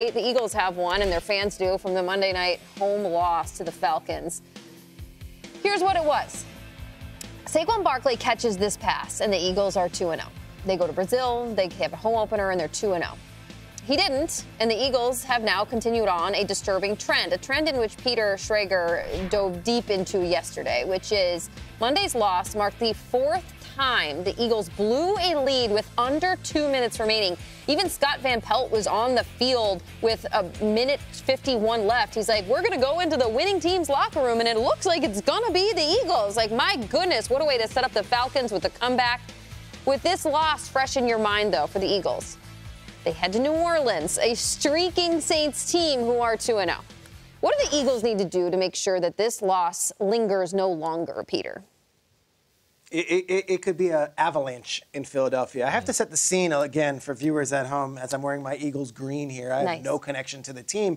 The Eagles have one, and their fans do, from the Monday night home loss to the Falcons. Here's what it was Saquon Barkley catches this pass, and the Eagles are 2 0. They go to Brazil, they have a home opener, and they're 2 0. He didn't, and the Eagles have now continued on a disturbing trend, a trend in which Peter Schrager dove deep into yesterday, which is Monday's loss marked the fourth time the Eagles blew a lead with under two minutes remaining. Even Scott Van Pelt was on the field with a minute 51 left. He's like, We're going to go into the winning team's locker room, and it looks like it's going to be the Eagles. Like, my goodness, what a way to set up the Falcons with the comeback. With this loss fresh in your mind, though, for the Eagles, they head to New Orleans, a streaking Saints team who are 2 0. What do the Eagles need to do to make sure that this loss lingers no longer, Peter? It, it, it, could be an avalanche in Philadelphia. I have to set the scene again for viewers at home as I'm wearing my Eagles green here. I nice. have no connection to the team.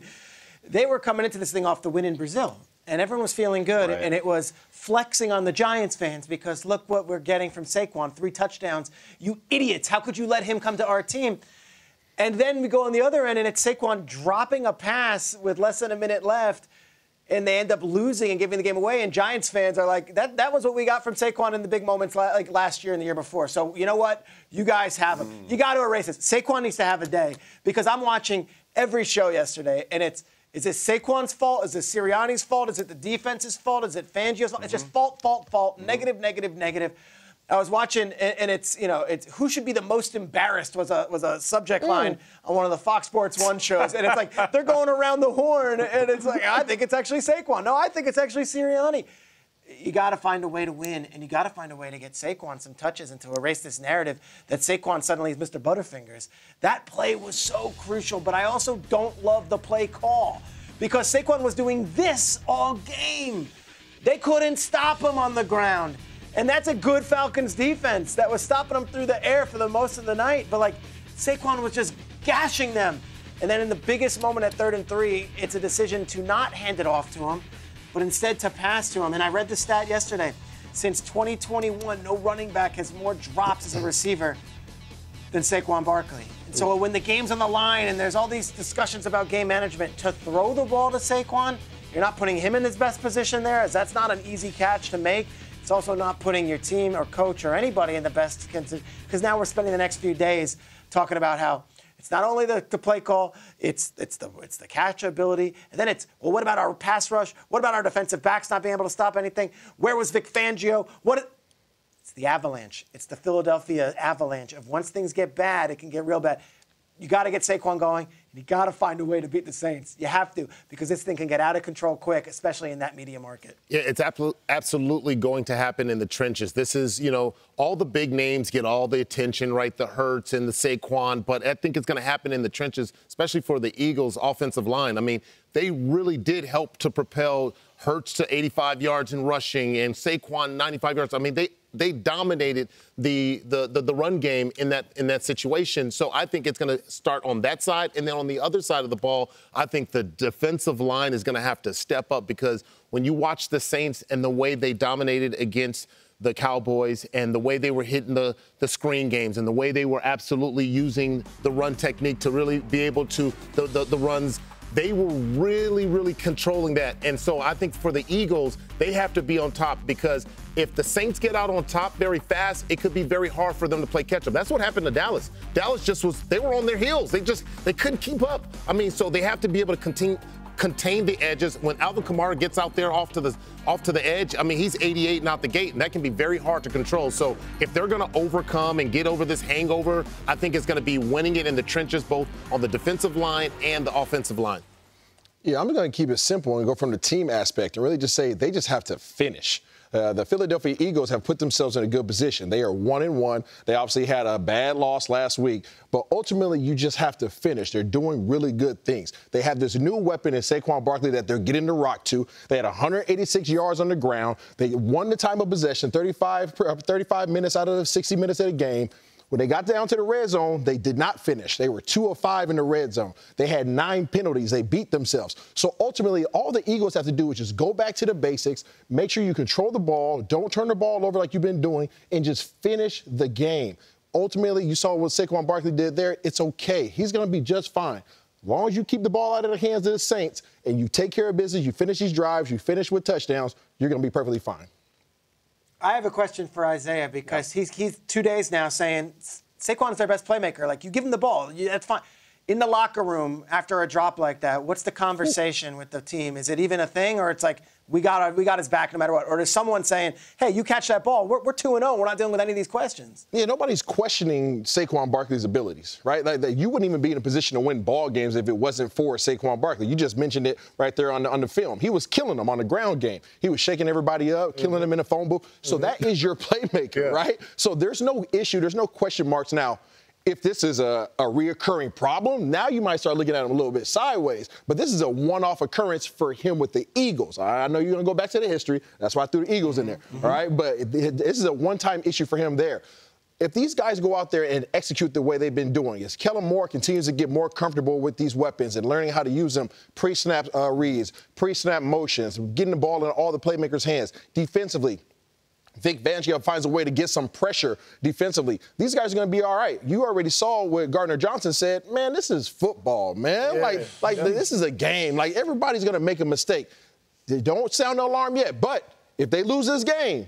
They were coming into this thing off the win in Brazil, and everyone was feeling good, right. and it was flexing on the Giants fans because look what we're getting from Saquon three touchdowns. You idiots, how could you let him come to our team? And then we go on the other end, and it's Saquon dropping a pass with less than a minute left, and they end up losing and giving the game away. And Giants fans are like, that, that was what we got from Saquon in the big moments like last year and the year before. So you know what? You guys have him. Mm. You got to erase it. Saquon needs to have a day because I'm watching every show yesterday, and it's is it Saquon's fault? Is it Sirianni's fault? Is it the defense's fault? Is it Fangio's fault? Mm-hmm. It's just mm-hmm. fault, fault, fault, mm-hmm. negative, negative, negative. I was watching, and, it's you know, it's who should be the most embarrassed was a was a subject line mm. on one of the Fox Sports One shows, and it's like they're going around the horn, and it's like I think it's actually Saquon. No, I think it's actually Sirianni. You got to find a way to win, and you got to find a way to get Saquon some touches and to erase this narrative that Saquon suddenly is Mr. Butterfingers. That play was so crucial, but I also don't love the play call because Saquon was doing this all game. They couldn't stop him on the ground. And that's a good Falcons defense that was stopping them through the air for the most of the night. But like Saquon was just gashing them. And then in the biggest moment at third and three, it's a decision to not hand it off to him, but instead to pass to him. And I read the stat yesterday. Since 2021, no running back has more drops as a receiver than Saquon Barkley. And so when the game's on the line and there's all these discussions about game management, to throw the ball to Saquon, you're not putting him in his best position there, as that's not an easy catch to make. It's also not putting your team or coach or anybody in the best condition. because now we're spending the next few days talking about how it's not only the, the play call, it's it's the it's the catch ability, and then it's well, what about our pass rush? What about our defensive backs not being able to stop anything? Where was Vic Fangio? What? It's the avalanche. It's the Philadelphia avalanche of once things get bad, it can get real bad. You got to get Saquon going, and you got to find a way to beat the Saints. You have to, because this thing can get out of control quick, especially in that media market. Yeah, it's absolutely going to happen in the trenches. This is, you know, all the big names get all the attention, right? The Hurts and the Saquon, but I think it's going to happen in the trenches, especially for the Eagles' offensive line. I mean, they really did help to propel Hurts to 85 yards in rushing and Saquon 95 yards. I mean, they they dominated the, the, the, the, run game in that in that situation. So I think it's going to start on that side, and then on the other side of the ball, I think the defensive line is going to have to step up because when you watch the Saints and the way they dominated against the Cowboys and the way they were hitting the, the screen games and the way they were absolutely using the run technique to really be able to the, the, the runs they were really, really controlling that. And so I think for the Eagles, they have to be on top because if the Saints get out on top very fast, it could be very hard for them to play catch up. That's what happened to Dallas. Dallas just was, they were on their heels. They just, they couldn't keep up. I mean, so they have to be able to continue, contain the edges. When Alvin Kamara gets out there off to the off to the edge, I mean he's 88 and out the gate, and that can be very hard to control. So if they're going to overcome and get over this hangover, I think it's going to be winning it in the trenches, both on the defensive line and the offensive line. Yeah, I'm going to keep it simple and go from the team aspect and really just say they just have to finish. Uh, the Philadelphia Eagles have put themselves in a good position. They are one and one. They obviously had a bad loss last week, but ultimately you just have to finish. They're doing really good things. They have this new weapon in Saquon Barkley that they're getting the rock to. They had 186 yards on the ground. They won the time of possession, 35, uh, 35 minutes out of the 60 minutes of the game. When they got down to the red zone, they did not finish. They were two of five in the red zone. They had nine penalties. They beat themselves. So ultimately, all the Eagles have to do is just go back to the basics, make sure you control the ball, don't turn the ball over like you've been doing, and just finish the game. Ultimately, you saw what Saquon Barkley did there. It's okay. He's going to be just fine. As long as you keep the ball out of the hands of the Saints and you take care of business, you finish these drives, you finish with touchdowns, you're going to be perfectly fine. I have a question for Isaiah because he's he's two days now saying Saquon is their best playmaker. Like you give him the ball, that's fine in the locker room after a drop like that, what's the conversation with the team? Is it even a thing, or it's like we got we got his back no matter what? Or is someone saying, "Hey, you catch that ball, we're, we're two and zero, we're not dealing with any of these questions"? Yeah, nobody's questioning Saquon Barkley's abilities, right? Like, that, you wouldn't even be in a position to win ball games if it wasn't for Saquon Barkley. You just mentioned it right there on the, on the film. He was killing them on the ground game. He was shaking everybody up, killing mm-hmm. them in the phone booth. So mm-hmm. that is your playmaker, yeah. right? So there's no issue, there's no question marks now if this is a, a reoccurring problem, now you might start looking at him a little bit sideways. But this is a one-off occurrence for him with the Eagles. I know you're going to go back to the history. That's why I threw the Eagles in there. Mm-hmm. All right, but this is a one-time issue for him there. If these guys go out there and execute the way they've been doing, as Kellen Moore continues to get more comfortable with these weapons and learning how to use them, pre-snap uh, reads, pre-snap motions, getting the ball in all the playmakers' hands defensively, Vic Fangio finds a way to get some pressure defensively. These guys are going to be all right. You already saw what Gardner Johnson said. Man, this is football, man. Yeah, like, like yeah. this is a game. Like everybody's going to make a mistake. They don't sound the alarm yet, but if they lose this game,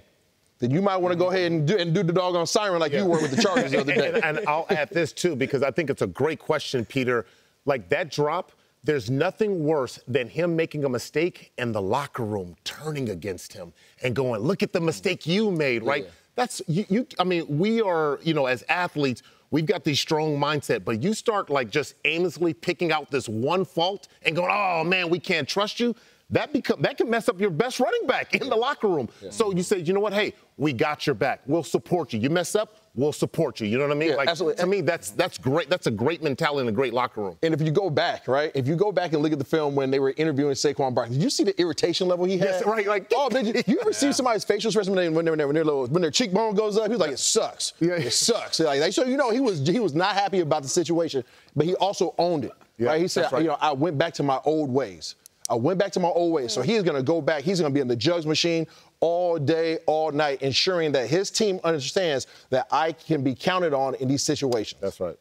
then you might want to go ahead and do, and do the doggone siren like yeah. you were with the Chargers the other day. and, and I'll add this too because I think it's a great question, Peter. Like that drop there's nothing worse than him making a mistake and the locker room turning against him and going, look at the mistake you made, right? Yeah. That's you, you I mean, we are, you know, as athletes, we've got these strong mindset, but you start like just aimlessly picking out this one fault and going, oh man, we can't trust you that become that can mess up your best running back in the locker room. Yeah. So you say, you know what? Hey, we got your back. We'll support you. You mess up, we'll support you. You know what I mean? Yeah, like absolutely. to me, that's that's great. That's a great mentality in a great locker room. And if you go back, right? If you go back and look at the film when they were interviewing Saquon Barkley, did you see the irritation level he had? Yes, right. Like, oh, did you, you ever yeah. see somebody's facial expression when, when, when, their little, when their cheekbone goes up? He was like, it sucks. Yeah. It sucks. Like, so you know, he was he was not happy about the situation, but he also owned it. Yeah, right? He said, right. you know, I went back to my old ways. I went back to my old ways. So he's going to go back. He's going to be in the jugs machine all day, all night, ensuring that his team understands that I can be counted on in these situations. That's right.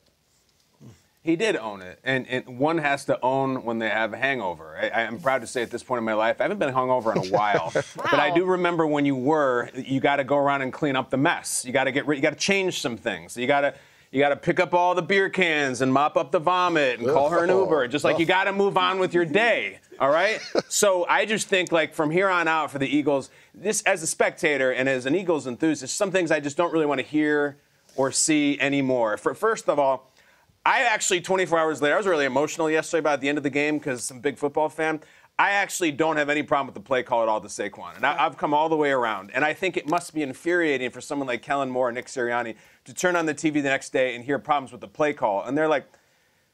He did own it, and, and, one has to own when they have a hangover. I, am proud to say at this point in my life, I haven't been hungover in a while, wow. but I do remember when you were. You got to go around and clean up the mess. You got to get. rid. You got to change some things. You got to you got to pick up all the beer cans and mop up the vomit and call her an Uber. Oh, just like you oh. got to move on with your day. All right. so I just think like from here on out for the Eagles, this as a spectator and as an Eagles enthusiast, some things I just don't really want to hear or see anymore. For first of all. I actually, 24 hours later, I was really emotional yesterday about the end of the game because I'm a big football fan. I actually don't have any problem with the play call at all to Saquon. And I, have come all the way around. And I think it must be infuriating for someone like Kellen Moore and Nick Sirianni to turn on the TV the next day and hear problems with the play call. And they're like,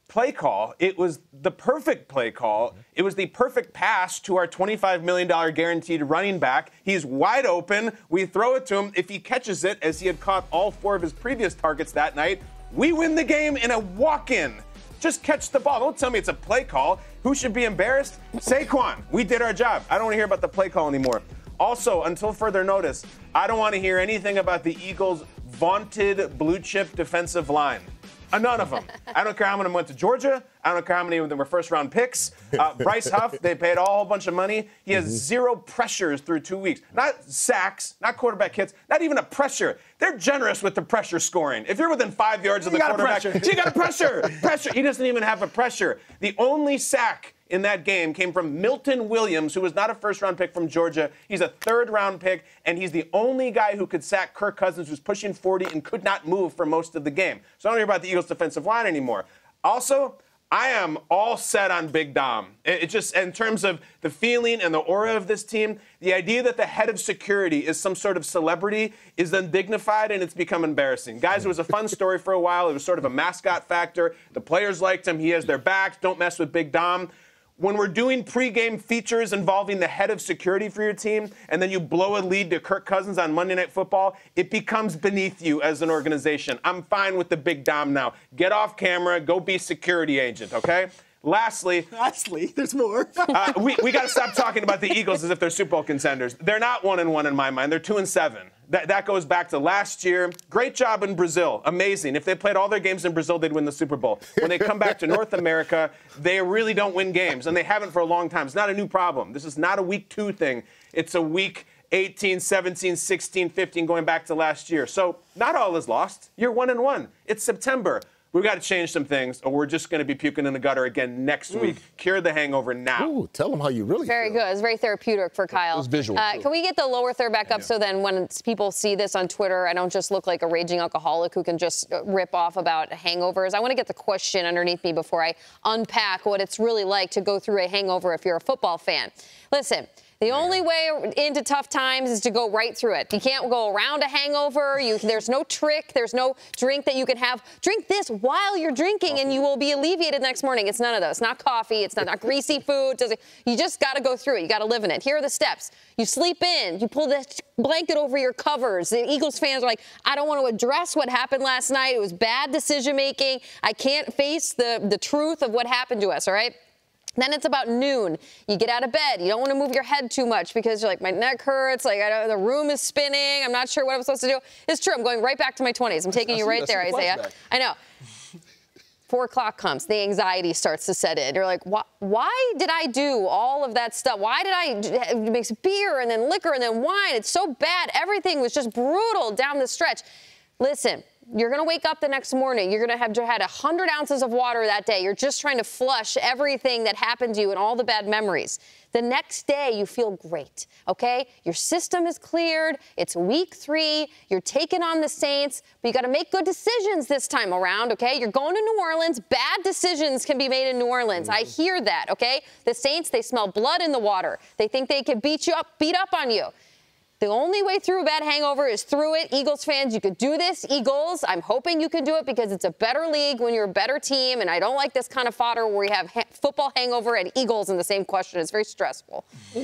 play call, it was the perfect play call. It was the perfect pass to our $25 million guaranteed running back. He's wide open. We throw it to him. If he catches it, as he had caught all four of his previous targets that night, we win the game in a walk in. Just catch the ball. Don't tell me it's a play call. Who should be embarrassed? Saquon. We did our job. I don't want to hear about the play call anymore. Also, until further notice, I don't want to hear anything about the Eagles' vaunted blue chip defensive line. Uh, none of them. I don't care how many of them went to Georgia. I don't care how many of them were first round picks. Uh, Bryce Huff, they paid all a bunch of money. He has mm-hmm. zero pressures through two weeks. Not sacks, not quarterback hits, not even a pressure. They're generous with the pressure scoring. If you're within five yards of the quarterback, you got a pressure. pressure. He doesn't even have a pressure. The only sack in that game came from Milton Williams, who was not a first round pick from Georgia. He's a third round pick, and he's the only guy who could sack Kirk Cousins, who's pushing 40 and could not move for most of the game. So I don't hear about the Eagles' defensive line anymore. Also, I am all set on Big Dom. It, it, just, in terms of the feeling and the aura of this team, the idea that the head of security is some sort of celebrity is undignified and it's become embarrassing. Guys, it was a fun story for a while. It was sort of a mascot factor. The players liked him. He has their backs. Don't mess with Big Dom when we're doing pregame features involving the head of security for your team, and then you blow a lead to Kirk Cousins on Monday Night Football, it becomes beneath you as an organization. I'm fine with the big Dom now. Get off camera, go be security agent, okay? Lastly, lastly, there's more. uh, we we got to stop talking about the Eagles as if they're Super Bowl contenders. They're not one and one in my mind. They're two and seven. That, that goes back to last year. Great job in Brazil. Amazing. If they played all their games in Brazil, they'd win the Super Bowl. When they come back to North America, they really don't win games, and they haven't for a long time. It's not a new problem. This is not a week two thing. It's a week 18, 17, 16, 15, going back to last year. So not all is lost. You're one and one. It's September. We've got to change some things, or we're just going to be puking in the gutter again next mm. week. Cure the hangover now. Ooh, tell them how you really Very feel. good. It's very therapeutic for Kyle. It was visual. Uh, can we get the lower third back up so then when people see this on Twitter, I don't just look like a raging alcoholic who can just uh, rip off about hangovers. I want to get the question underneath me before I unpack what it's really like to go through a hangover if you're a football fan. Listen. The only way into tough times is to go right through it. You can't go around a hangover. You, there's no trick. There's no drink that you can have. Drink this while you're drinking, and you will be alleviated next morning. It's none of those. It's not coffee. It's not, not greasy food. You just got to go through it. You got to live in it. Here are the steps. You sleep in. You pull the blanket over your covers. The Eagles fans are like, I don't want to address what happened last night. It was bad decision making. I can't face the, the truth of what happened to us, all right? Then it's about noon. You get out of bed. You don't want to move your head too much because you're like, my neck hurts. Like, the room is spinning. I'm not sure what I'm supposed to do. It's true. I'm going right back to my 20s. I'm taking you right there, Isaiah. I know. Four o'clock comes, the anxiety starts to set in. You're like, why, why did I do all of that stuff? Why did I mix beer and then liquor and then wine? It's so bad. Everything was just brutal down the stretch. Listen, you're going to wake up the next morning. You're going to have had 100 ounces of water that day. You're just trying to flush everything that happened to you and all the bad memories. The next day, you feel great, okay? Your system is cleared. It's week three. You're taking on the Saints, but you got to make good decisions this time around, okay? You're going to New Orleans. Bad decisions can be made in New Orleans. I mm-hmm. hear that, okay? The Saints, they smell blood in the water. They think they can beat you up, beat up on you. The only way through a bad hangover is through it. Eagles fans, you could do this. Eagles, I'm hoping you can do it because it's a better league when you're a better team. And I don't like this kind of fodder where we have ha- football hangover and Eagles in the same question. It's very stressful.